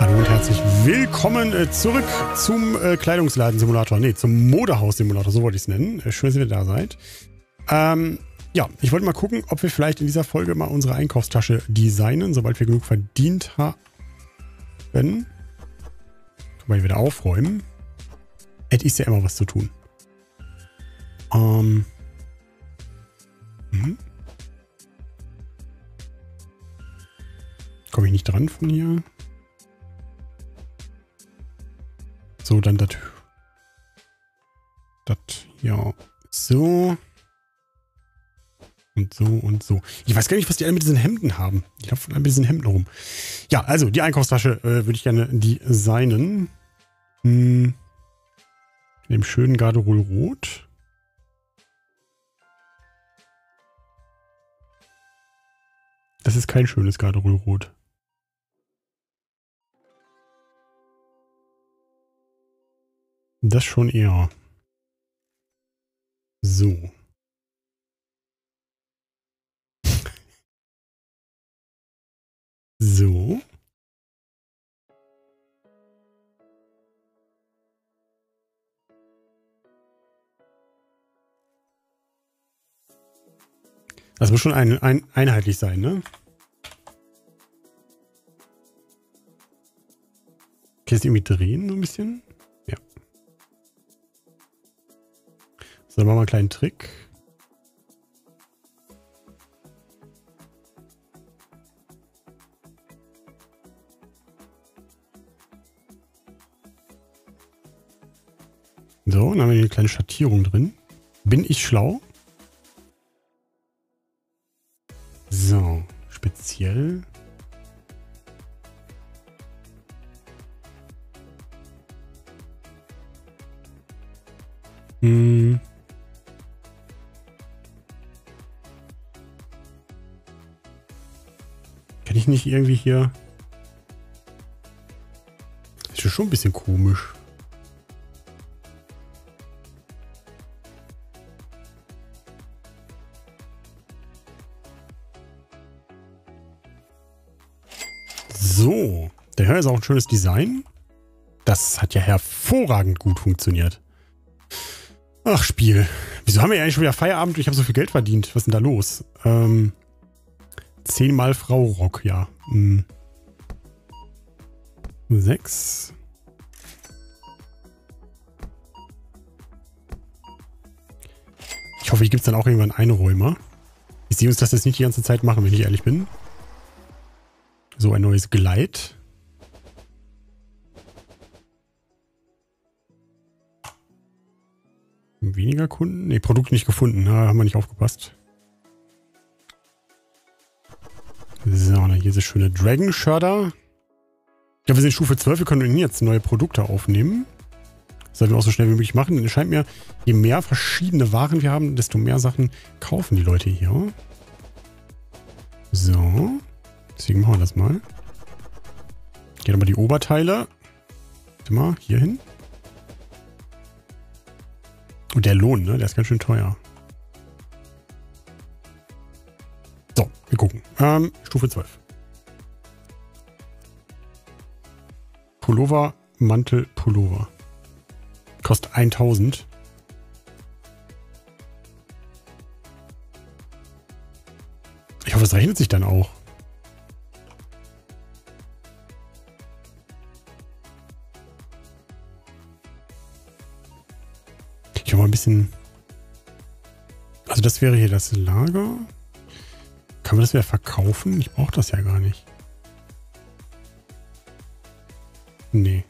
Hallo und herzlich willkommen äh, zurück zum äh, Kleidungsladen-Simulator. Nee, zum Modehaus-Simulator, so wollte ich es nennen. Äh, schön, dass ihr da seid. Ähm, ja, ich wollte mal gucken, ob wir vielleicht in dieser Folge mal unsere Einkaufstasche designen, sobald wir genug verdient haben. Sobald wir wieder aufräumen. Hätte ich ja immer was zu tun. Ähm. Mhm. Komme ich nicht dran von hier? So, dann das. Das, ja. So. Und so und so. Ich weiß gar nicht, was die alle mit diesen Hemden haben. Ich laufe mit diesen Hemden rum. Ja, also die Einkaufstasche äh, würde ich gerne designen. Hm. In dem schönen Garderol Rot. Das ist kein schönes Garderol Rot. Das schon eher. So. So. Das muss schon ein, ein, einheitlich sein, ne? Kannst du irgendwie drehen so ein bisschen? Dann machen wir einen kleinen Trick. So, dann haben wir hier eine kleine Schattierung drin. Bin ich schlau? So, speziell. Ich nicht irgendwie hier... Das ist schon ein bisschen komisch. So, der Hör ist auch ein schönes Design. Das hat ja hervorragend gut funktioniert. Ach, Spiel. Wieso haben wir eigentlich schon wieder Feierabend? Ich habe so viel Geld verdient. Was ist denn da los? Ähm, zehnmal Frau Rock, ja. Hm. Sechs. Ich hoffe, hier gibt es dann auch irgendwann Einräumer. Ich sehe uns das jetzt nicht die ganze Zeit machen, wenn ich ehrlich bin. So, ein neues Gleit. Weniger Kunden? Ne, Produkt nicht gefunden. Da haben wir nicht aufgepasst. So, dann hier ist schöne Dragon Shudder. Ja, wir sind Stufe 12. Wir können jetzt neue Produkte aufnehmen. Das sollten wir auch so schnell wie möglich machen. Denn es scheint mir, je mehr verschiedene Waren wir haben, desto mehr Sachen kaufen die Leute hier. So. Deswegen machen wir das mal. Gehen aber die Oberteile. Warte mal, hier hin. Und der Lohn, ne? Der ist ganz schön teuer. Ähm, Stufe 12. Pullover, Mantel, Pullover. Kostet 1000. Ich hoffe, es rechnet sich dann auch. Ich habe mal ein bisschen... Also das wäre hier das Lager. Kann man das wieder verkaufen? Ich brauche das ja gar nicht. Nee.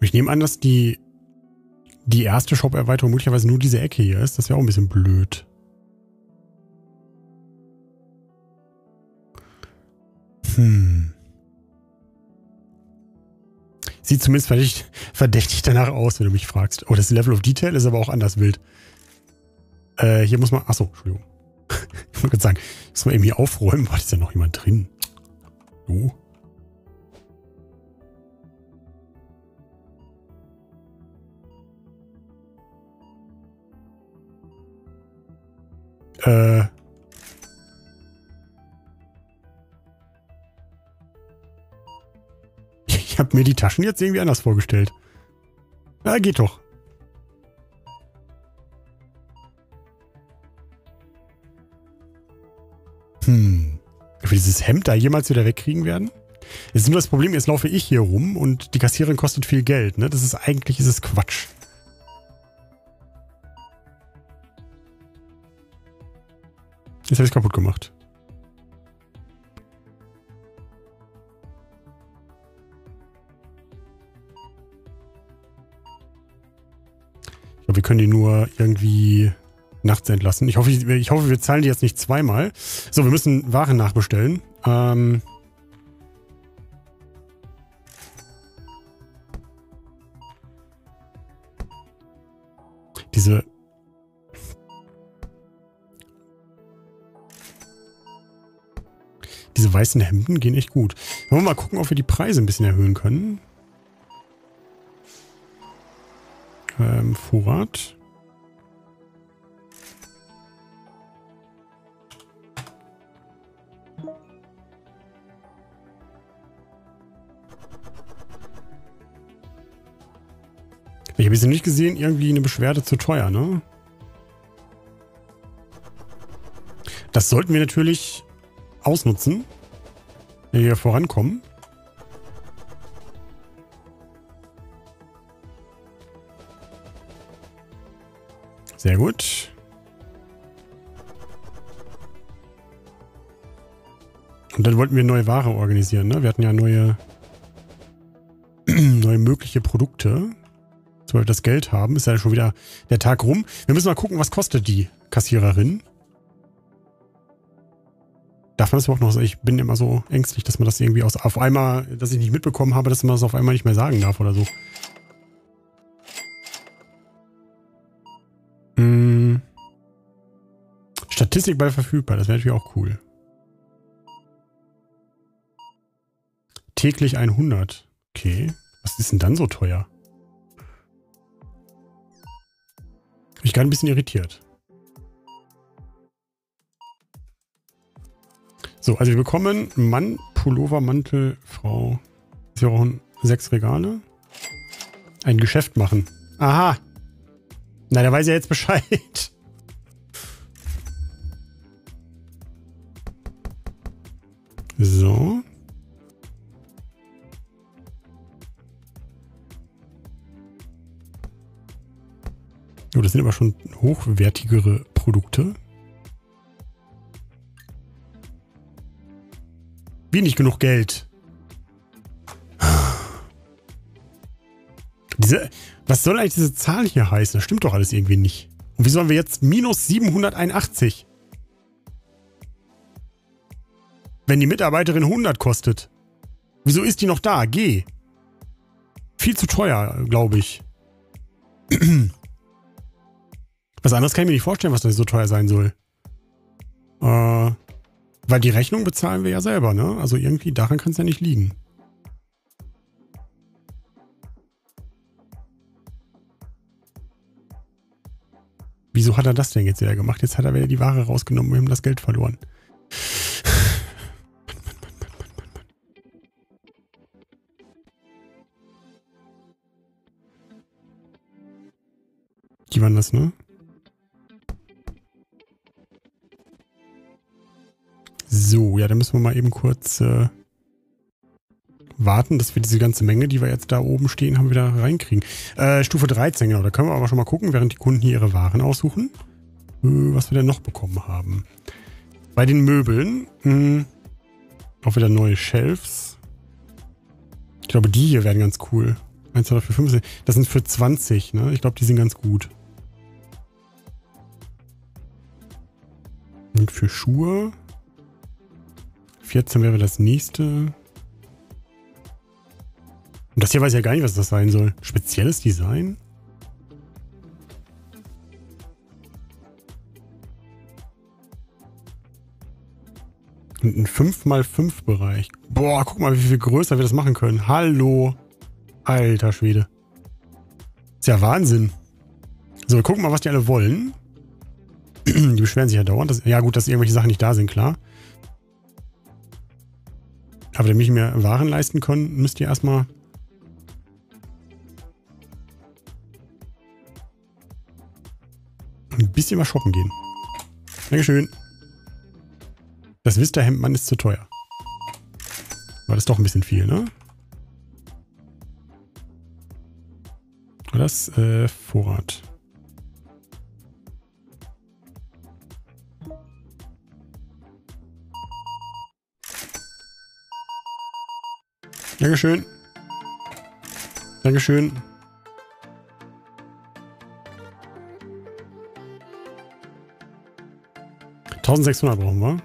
Ich nehme an, dass die, die erste Shop-Erweiterung möglicherweise nur diese Ecke hier ist. Das wäre auch ein bisschen blöd. Hm. Sieht zumindest verdächtig, verdächtig danach aus, wenn du mich fragst. Oh, das Level of Detail ist aber auch anders wild. Äh, hier muss man... Achso, Entschuldigung. ich wollte gerade sagen, muss man irgendwie aufräumen. War, ist da noch jemand drin? Du? Äh. Habe mir die Taschen jetzt irgendwie anders vorgestellt. Na, geht doch. Hm. Ob wir dieses Hemd da jemals wieder wegkriegen werden? Jetzt ist nur das Problem, jetzt laufe ich hier rum und die Kassiererin kostet viel Geld, ne? Das ist eigentlich, ist es Quatsch. Jetzt habe ich kaputt gemacht. Glaube, wir können die nur irgendwie nachts entlassen. Ich hoffe, ich, ich, hoffe, wir zahlen die jetzt nicht zweimal. So, wir müssen Waren nachbestellen. Ähm diese diese weißen Hemden gehen echt gut. Wollen wir mal gucken, ob wir die Preise ein bisschen erhöhen können. Ähm, Vorrat. Ich habe jetzt nicht gesehen, irgendwie eine Beschwerde zu teuer, ne? Das sollten wir natürlich ausnutzen, wenn wir vorankommen. Sehr gut. Und dann wollten wir neue Ware organisieren, ne? Wir hatten ja neue, neue mögliche Produkte. Sobald wir das Geld haben, ist ja schon wieder der Tag rum. Wir müssen mal gucken, was kostet die Kassiererin. Darf man das überhaupt noch? Ich bin immer so ängstlich, dass man das irgendwie aus, auf einmal, dass ich nicht mitbekommen habe, dass man das auf einmal nicht mehr sagen darf oder so. Statistik bei verfügbar, das wäre natürlich auch cool. Täglich 100. Okay. Was ist denn dann so teuer? Ich gerade ein bisschen irritiert. So, also wir bekommen Mann, Pullover, Mantel, Frau. Sie brauchen sechs Regale. Ein Geschäft machen. Aha. Na, der weiß ja jetzt Bescheid. Aber schon hochwertigere Produkte. Wie nicht genug Geld. Diese, was soll eigentlich diese Zahl hier heißen? Das stimmt doch alles irgendwie nicht. Und wie sollen wir jetzt minus 781? Wenn die Mitarbeiterin 100 kostet. Wieso ist die noch da? Geh. Viel zu teuer, glaube ich. Was anderes kann ich mir nicht vorstellen, was das so teuer sein soll. Äh, weil die Rechnung bezahlen wir ja selber, ne? Also irgendwie daran kann es ja nicht liegen. Wieso hat er das denn jetzt wieder gemacht? Jetzt hat er wieder die Ware rausgenommen und wir haben das Geld verloren. Die waren das, ne? Ja, dann müssen wir mal eben kurz äh, warten, dass wir diese ganze Menge, die wir jetzt da oben stehen haben, wieder reinkriegen. Äh, Stufe 13, genau. Da können wir aber schon mal gucken, während die Kunden hier ihre Waren aussuchen, äh, was wir denn noch bekommen haben. Bei den Möbeln mh, hm, auch wieder neue Shelves. Ich glaube, die hier werden ganz cool. 1, 2, 3, 4, 5, das sind für 20, ne? Ich glaube, die sind ganz gut. Und für Schuhe 14 wäre das nächste. Und das hier weiß ich ja gar nicht, was das sein soll. Spezielles Design? Und ein 5x5 Bereich. Boah, guck mal, wie viel größer wir das machen können. Hallo. Alter Schwede. Ist ja Wahnsinn. So, wir gucken mal, was die alle wollen. Die beschweren sich ja dauernd. Dass, ja gut, dass irgendwelche Sachen nicht da sind, klar. Aber damit ich mir Waren leisten können, müsst ihr erstmal... ein bisschen was shoppen gehen. Dankeschön. Das Vista-Hemdmann ist zu teuer. War das doch ein bisschen viel, ne? War das äh, Vorrat? Dankeschön. Dankeschön. Tausendsechshundert brauchen wir.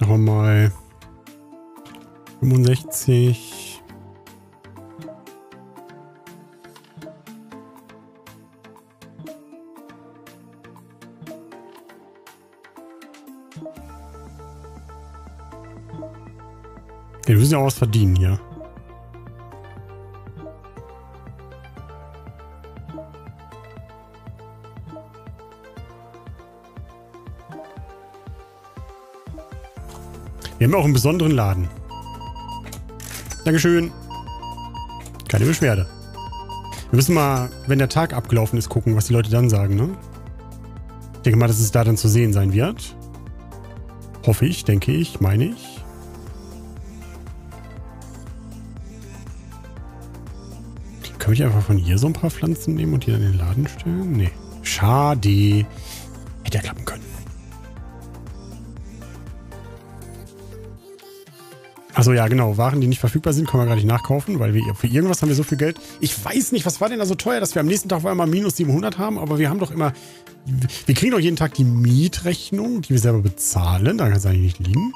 Machen wir mal 65. müssen ja auch was verdienen hier. Wir haben auch einen besonderen Laden. Dankeschön. Keine Beschwerde. Wir müssen mal, wenn der Tag abgelaufen ist, gucken, was die Leute dann sagen, ne? Ich denke mal, dass es da dann zu sehen sein wird. Hoffe ich, denke ich, meine ich. Können wir einfach von hier so ein paar Pflanzen nehmen und die dann in den Laden stellen? Nee. Schade. Hätte ja klappen können. Achso, ja, genau. Waren, die nicht verfügbar sind, können wir gar nicht nachkaufen, weil wir für irgendwas haben wir so viel Geld. Ich weiß nicht, was war denn da so teuer, dass wir am nächsten Tag auf einmal minus 700 haben, aber wir haben doch immer. Wir kriegen doch jeden Tag die Mietrechnung, die wir selber bezahlen. Da kann es eigentlich nicht liegen.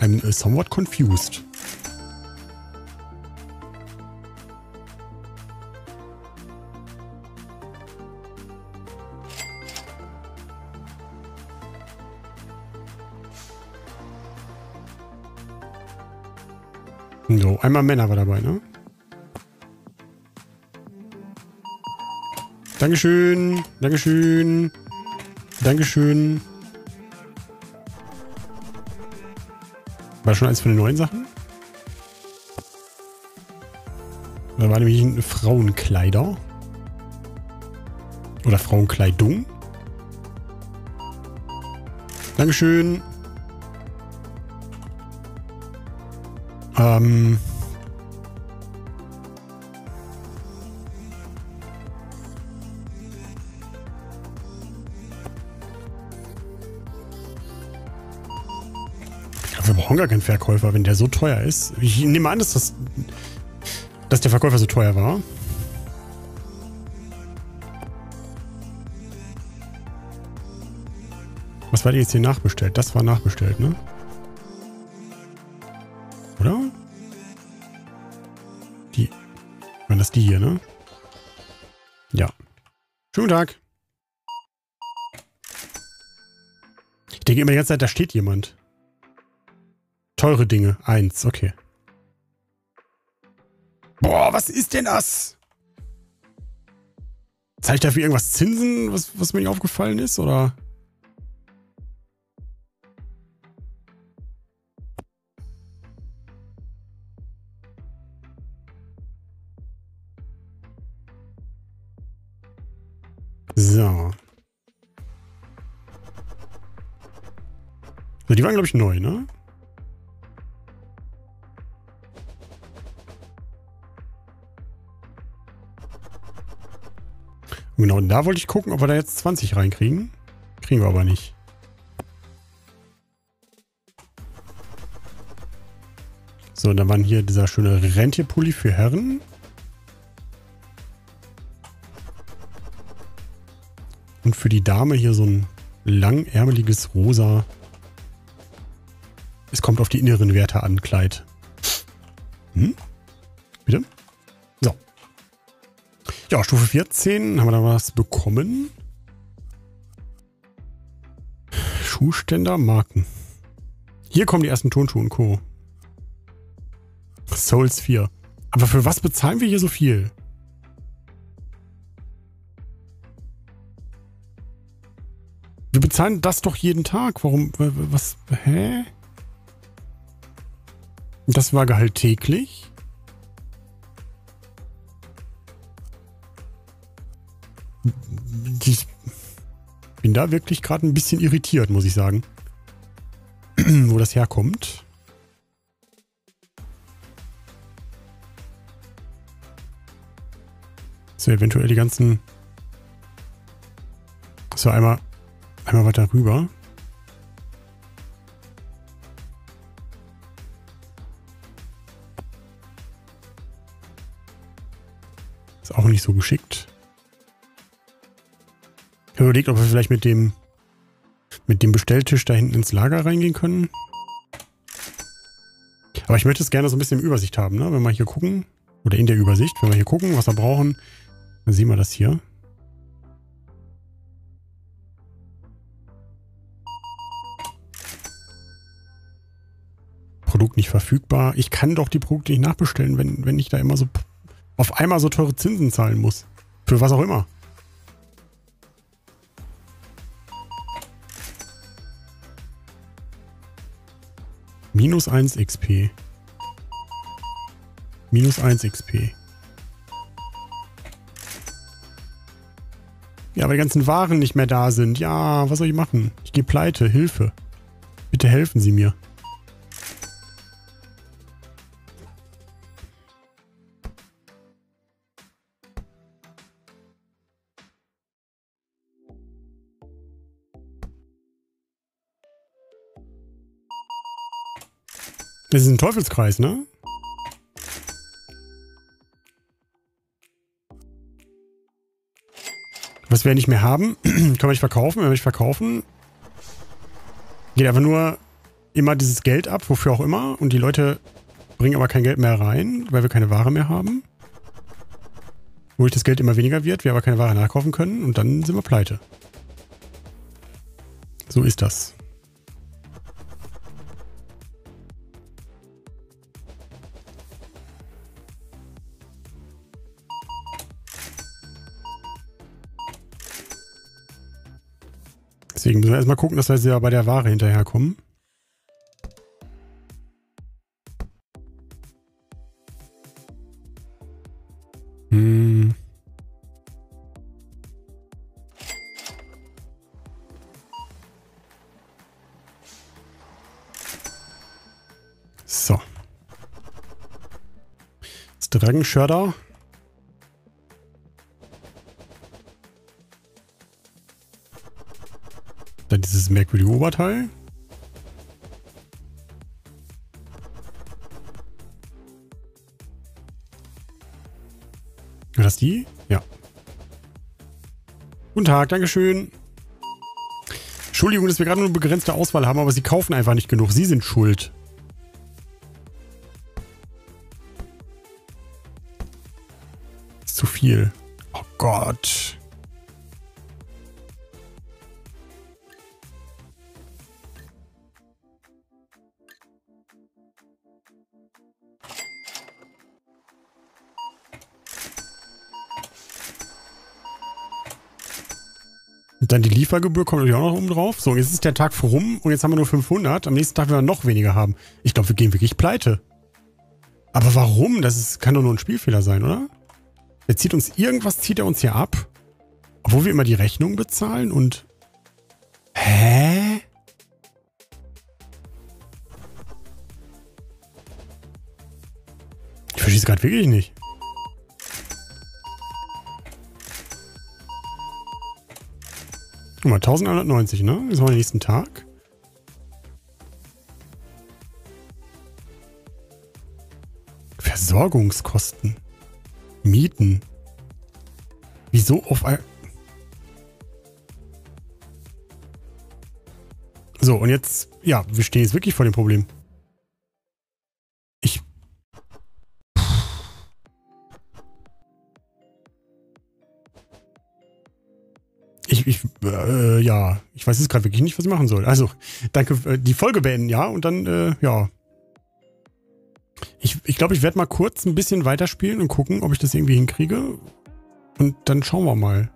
I'm somewhat confused. Einmal Männer war dabei, ne? Dankeschön, Dankeschön, Dankeschön. War schon eins von den neuen Sachen? Da war nämlich ein Frauenkleider. Oder Frauenkleidung. Dankeschön. Ähm. Brauchen gar keinen Verkäufer, wenn der so teuer ist. Ich nehme an, dass, das, dass der Verkäufer so teuer war. Was war die jetzt hier nachbestellt? Das war nachbestellt, ne? Waren das die hier, ne? Ja. Schönen Tag. Ich denke immer die ganze Zeit, da steht jemand. Teure Dinge. Eins, okay. Boah, was ist denn das? Zeigt dafür irgendwas Zinsen, was, was mir nicht aufgefallen ist, oder? So. So, die waren, glaube ich, neu, ne? Und da wollte ich gucken, ob wir da jetzt 20 reinkriegen. Kriegen wir aber nicht. So, dann waren hier dieser schöne Rentierpulli für Herren. Und für die Dame hier so ein langärmeliges rosa. Es kommt auf die inneren Werte an, Kleid. Hm? Bitte? Ja, Stufe 14 haben wir da was bekommen. Schuhständer, Marken. Hier kommen die ersten Turnschuhe und Co. Souls 4. Aber für was bezahlen wir hier so viel? Wir bezahlen das doch jeden Tag. Warum? Was? Hä? Das war Gehalt täglich? Ich bin da wirklich gerade ein bisschen irritiert, muss ich sagen. Wo das herkommt. So, eventuell die ganzen... So, einmal, einmal weiter rüber. Ist auch nicht so geschickt. Habe überlegt, ob wir vielleicht mit dem mit dem Bestelltisch da hinten ins Lager reingehen können. Aber ich möchte es gerne so ein bisschen Übersicht haben, ne? Wenn wir hier gucken, oder in der Übersicht, wenn wir hier gucken, was wir brauchen, dann sehen wir das hier. Produkt nicht verfügbar. Ich kann doch die Produkte nicht nachbestellen, wenn, wenn ich da immer so auf einmal so teure Zinsen zahlen muss. Für was auch immer. Minus 1 XP. Minus 1 XP. Ja, aber die ganzen Waren nicht mehr da sind. Ja, was soll ich machen? Ich gehe pleite. Hilfe. Bitte helfen Sie mir. Das ist ein Teufelskreis, ne? Was wir nicht mehr haben, können wir nicht verkaufen. Wenn wir nicht verkaufen, geht einfach nur immer dieses Geld ab, wofür auch immer. Und die Leute bringen aber kein Geld mehr rein, weil wir keine Ware mehr haben. Wodurch das Geld immer weniger wird, wir aber keine Ware nachkaufen können und dann sind wir pleite. So ist das. Deswegen müssen wir erstmal gucken, dass wir ja bei der Ware hinterherkommen. Hm. So. Das Dragonschörder. Dann merkwürdige Oberteil. War das die? Ja. Guten Tag, Dankeschön. Entschuldigung, dass wir gerade nur eine begrenzte Auswahl haben, aber sie kaufen einfach nicht genug. Sie sind schuld. Ist zu viel. Oh Gott. Dann die Liefergebühr kommt natürlich auch noch oben drauf. So, jetzt ist der Tag vorum und jetzt haben wir nur 500. Am nächsten Tag werden wir noch weniger haben. Ich glaube, wir gehen wirklich pleite. Aber warum? Das ist, kann doch nur ein Spielfehler sein, oder? Er zieht uns irgendwas, zieht er uns hier ab. Obwohl wir immer die Rechnung bezahlen und... Hä? Ich verstehe es gerade wirklich nicht. Guck mal, 1190, ne? Das war der nächsten Tag. Versorgungskosten. Mieten. Wieso auf ein... So, und jetzt, ja, wir stehen jetzt wirklich vor dem Problem. Äh, ja, ich weiß jetzt gerade wirklich nicht, was ich machen soll. Also, danke, äh, die Folge beenden, ja, und dann, äh, ja. Ich, ich glaube, ich werde mal kurz ein bisschen weiterspielen und gucken, ob ich das irgendwie hinkriege. Und dann schauen wir mal.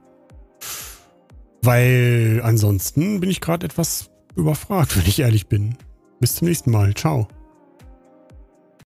Weil ansonsten bin ich gerade etwas überfragt, wenn ich ehrlich bin. Bis zum nächsten Mal. Ciao.